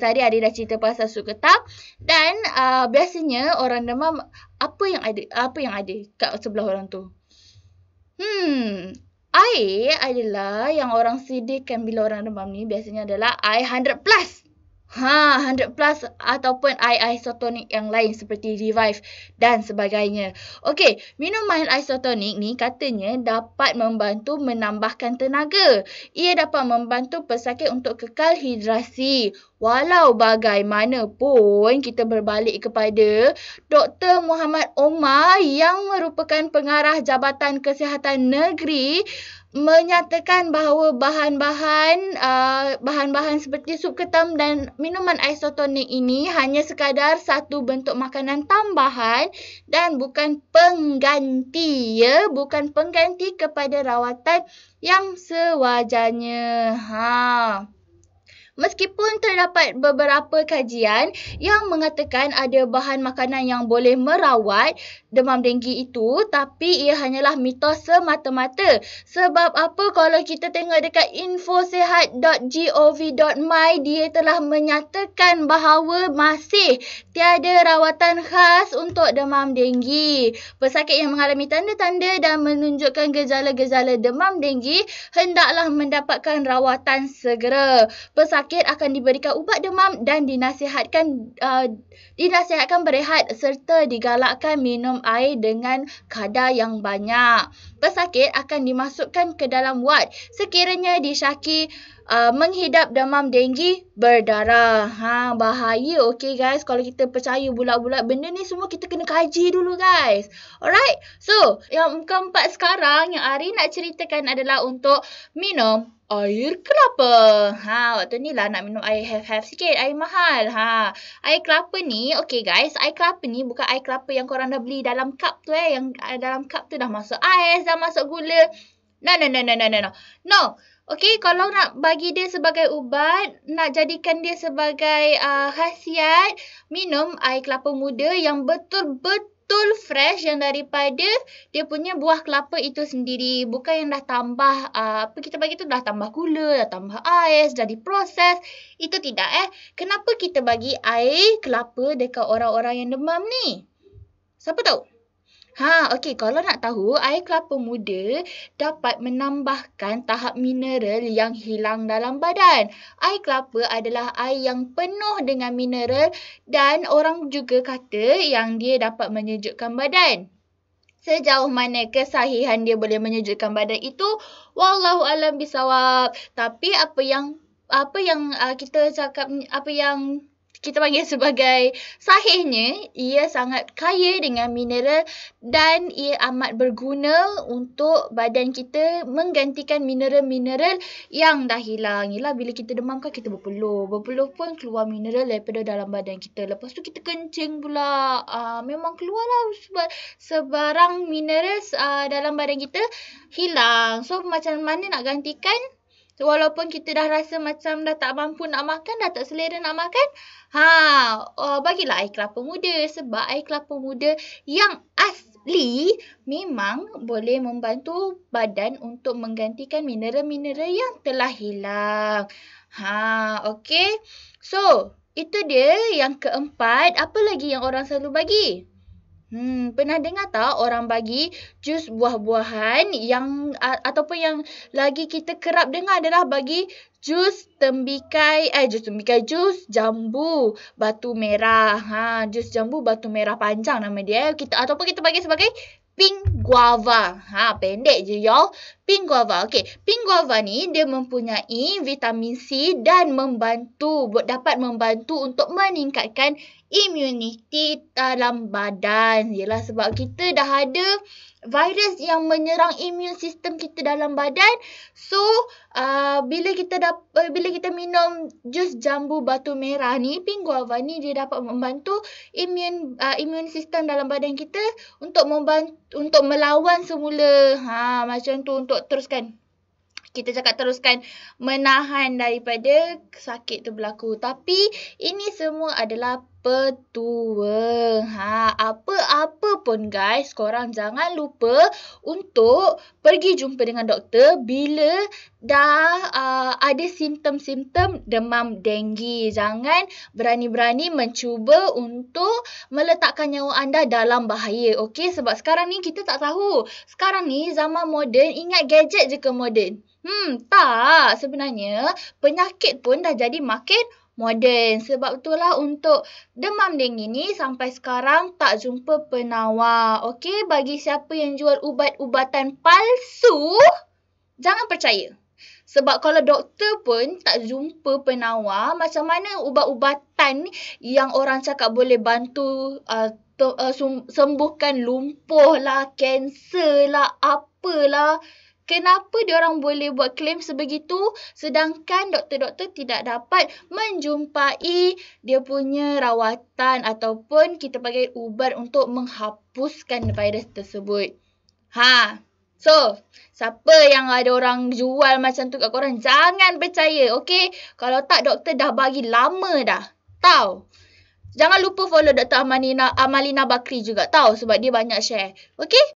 Tadi ada dah cerita pasal sup ketam dan uh, biasanya orang demam apa yang ada apa yang ada kat sebelah orang tu. Hmm, air adalah yang orang sediakan bila orang demam ni biasanya adalah air 100 plus. Ha, 100 plus ataupun air isotonik yang lain seperti revive dan sebagainya. Okey, minuman isotonik ni katanya dapat membantu menambahkan tenaga. Ia dapat membantu pesakit untuk kekal hidrasi. Walau bagaimanapun kita berbalik kepada Dr. Muhammad Omar yang merupakan pengarah Jabatan Kesihatan Negeri menyatakan bahawa bahan-bahan uh, bahan-bahan seperti sup ketam dan minuman isotonik ini hanya sekadar satu bentuk makanan tambahan dan bukan pengganti ya. Bukan pengganti kepada rawatan yang sewajarnya. Ha Meskipun terdapat beberapa kajian yang mengatakan ada bahan makanan yang boleh merawat demam denggi itu tapi ia hanyalah mitos semata-mata. Sebab apa kalau kita tengok dekat infosehat.gov.my dia telah menyatakan bahawa masih tiada rawatan khas untuk demam denggi. Pesakit yang mengalami tanda-tanda dan menunjukkan gejala-gejala demam denggi hendaklah mendapatkan rawatan segera. Pesakit sakit akan diberikan ubat demam dan dinasihatkan uh, dinasihatkan berehat serta digalakkan minum air dengan kadar yang banyak. Pesakit akan dimasukkan ke dalam wad sekiranya disyaki uh, menghidap demam denggi berdarah. Ha bahaya okey guys kalau kita percaya bulat-bulat benda ni semua kita kena kaji dulu guys. Alright. So, yang keempat sekarang yang Ari nak ceritakan adalah untuk minum air kelapa. Ha, waktu ni lah nak minum air have-have sikit, air mahal. Ha, air kelapa ni, okay guys, air kelapa ni bukan air kelapa yang korang dah beli dalam cup tu eh. Yang dalam cup tu dah masuk ais, dah masuk gula. No, no, no, no, no, no, no. No. Okay, kalau nak bagi dia sebagai ubat, nak jadikan dia sebagai uh, khasiat, minum air kelapa muda yang betul-betul betul fresh yang daripada dia punya buah kelapa itu sendiri. Bukan yang dah tambah, uh, apa kita bagi tu dah tambah gula, dah tambah ais, dah diproses. Itu tidak eh. Kenapa kita bagi air kelapa dekat orang-orang yang demam ni? Siapa tahu? Ha, okey. Kalau nak tahu, air kelapa muda dapat menambahkan tahap mineral yang hilang dalam badan. Air kelapa adalah air yang penuh dengan mineral dan orang juga kata yang dia dapat menyejukkan badan. Sejauh mana kesahihan dia boleh menyejukkan badan itu, wallahu alam bisawab. Tapi apa yang apa yang uh, kita cakap apa yang kita panggil sebagai sahihnya ia sangat kaya dengan mineral dan ia amat berguna untuk badan kita menggantikan mineral-mineral yang dah hilang. Yalah bila kita demam kan kita berpeluh. Berpeluh pun keluar mineral daripada dalam badan kita. Lepas tu kita kencing pula. Uh, memang keluarlah sebarang mineral uh, dalam badan kita hilang. So macam mana nak gantikan? Walaupun kita dah rasa macam dah tak mampu nak makan, dah tak selera nak makan, ha, uh, bagilah air kelapa muda. Sebab air kelapa muda yang asli memang boleh membantu badan untuk menggantikan mineral-mineral yang telah hilang. Ha, okay. So, itu dia yang keempat. Apa lagi yang orang selalu bagi? Hmm, pernah dengar tak orang bagi jus buah-buahan yang ataupun yang lagi kita kerap dengar adalah bagi jus tembikai eh jus tembikai jus jambu batu merah. Ha, jus jambu batu merah panjang nama dia. Kita ataupun kita bagi sebagai pink guava. Ha, pendek je y'all. Pink guava. Okey, pink guava ni dia mempunyai vitamin C dan membantu dapat membantu untuk meningkatkan immunity dalam badan. Yalah sebab kita dah ada virus yang menyerang immune system kita dalam badan. So, uh, bila kita dapat uh, bila kita minum jus jambu batu merah ni, pink guava ni dia dapat membantu immune uh, immune system dalam badan kita untuk membantu untuk melawan semula. Ha, macam tu untuk teruskan kita cakap teruskan menahan daripada sakit tu berlaku. Tapi ini semua adalah petuang. Ha, apa-apa pun guys, korang jangan lupa untuk pergi jumpa dengan doktor bila dah uh, ada simptom-simptom demam denggi. Jangan berani-berani mencuba untuk meletakkan nyawa anda dalam bahaya. Okey, sebab sekarang ni kita tak tahu. Sekarang ni zaman moden, ingat gadget je ke moden? Hmm, tak. Sebenarnya penyakit pun dah jadi makin moden. Sebab itulah untuk demam denggi ni sampai sekarang tak jumpa penawar. Okey, bagi siapa yang jual ubat-ubatan palsu, jangan percaya. Sebab kalau doktor pun tak jumpa penawar, macam mana ubat-ubatan yang orang cakap boleh bantu uh, uh, sembuhkan lumpuh lah, kanser lah, apalah. Kenapa dia orang boleh buat klaim sebegitu sedangkan doktor-doktor tidak dapat menjumpai dia punya rawatan ataupun kita pakai ubat untuk menghapuskan virus tersebut. Ha. So, siapa yang ada orang jual macam tu kat korang, jangan percaya, okey? Kalau tak, doktor dah bagi lama dah. Tahu? Jangan lupa follow Dr. Amalina, Amalina Bakri juga. Tahu sebab dia banyak share. Okey?